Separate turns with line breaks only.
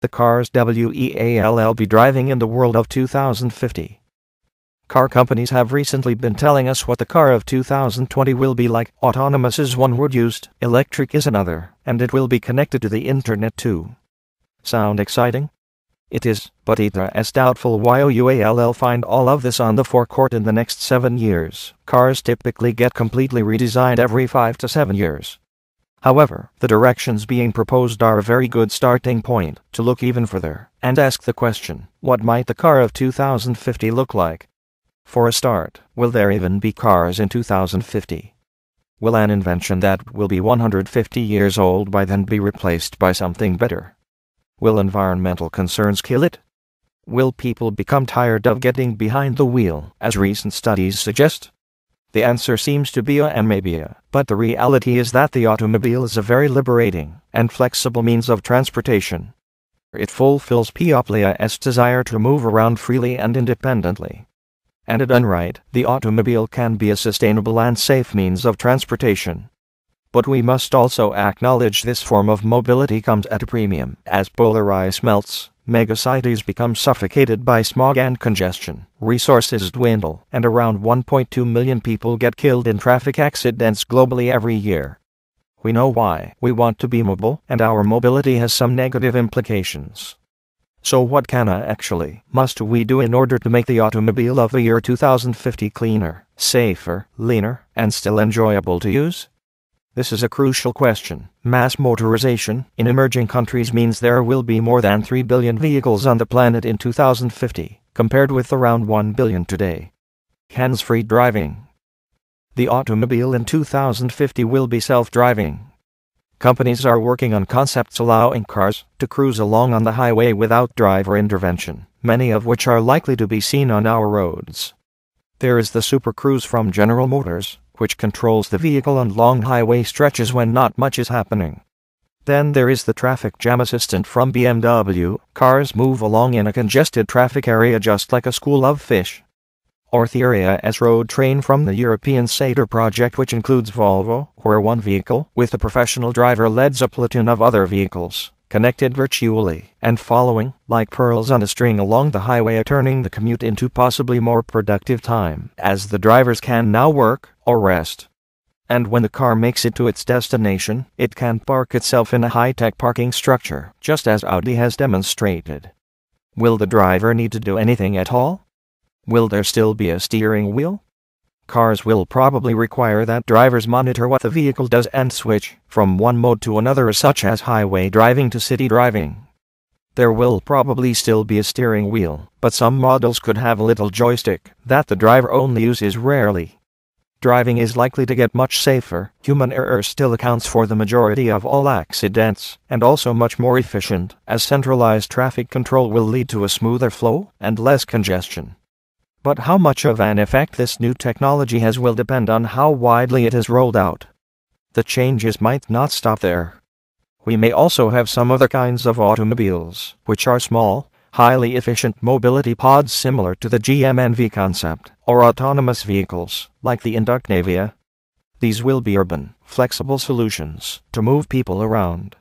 The cars WEALL be driving in the world of 2050. Car companies have recently been telling us what the car of 2020 will be like. Autonomous is one word used, electric is another, and it will be connected to the internet too. Sound exciting? It is, but it is as doubtful why OUALL find all of this on the forecourt in the next seven years. Cars typically get completely redesigned every five to seven years. However, the directions being proposed are a very good starting point to look even further and ask the question what might the car of 2050 look like? For a start, will there even be cars in 2050? Will an invention that will be 150 years old by then be replaced by something better? Will environmental concerns kill it? Will people become tired of getting behind the wheel, as recent studies suggest? The answer seems to be a and maybe a, but the reality is that the automobile is a very liberating and flexible means of transportation. It fulfills people's desire to move around freely and independently. And done right, the automobile can be a sustainable and safe means of transportation. But we must also acknowledge this form of mobility comes at a premium, as polar ice melts, megacities become suffocated by smog and congestion, resources dwindle, and around 1.2 million people get killed in traffic accidents globally every year. We know why we want to be mobile, and our mobility has some negative implications. So, what can I actually must we do in order to make the automobile of the year 2050 cleaner, safer, leaner, and still enjoyable to use? This is a crucial question. Mass motorization in emerging countries means there will be more than 3 billion vehicles on the planet in 2050, compared with around 1 billion today. Hands free driving. The automobile in 2050 will be self driving. Companies are working on concepts allowing cars to cruise along on the highway without driver intervention, many of which are likely to be seen on our roads. There is the Super Cruise from General Motors, which controls the vehicle on long highway stretches when not much is happening. Then there is the traffic jam assistant from BMW. Cars move along in a congested traffic area just like a school of fish. Or Theria as road train from the European SARTRE project which includes Volvo, where one vehicle, with a professional driver leads a platoon of other vehicles connected virtually, and following, like pearls on a string along the highway, turning the commute into possibly more productive time, as the drivers can now work or rest. And when the car makes it to its destination, it can park itself in a high tech parking structure, just as Audi has demonstrated. Will the driver need to do anything at all? Will there still be a steering wheel? Cars will probably require that drivers monitor what the vehicle does and switch from one mode to another, such as highway driving to city driving. There will probably still be a steering wheel, but some models could have a little joystick that the driver only uses rarely. Driving is likely to get much safer, human error still accounts for the majority of all accidents, and also much more efficient, as centralized traffic control will lead to a smoother flow and less congestion. But how much of an effect this new technology has will depend on how widely it is rolled out. The changes might not stop there. We may also have some other kinds of automobiles, which are small, highly efficient mobility pods similar to the GM EN-V concept, or autonomous vehicles, like the Induct Navia. These will be urban, flexible solutions to move people around.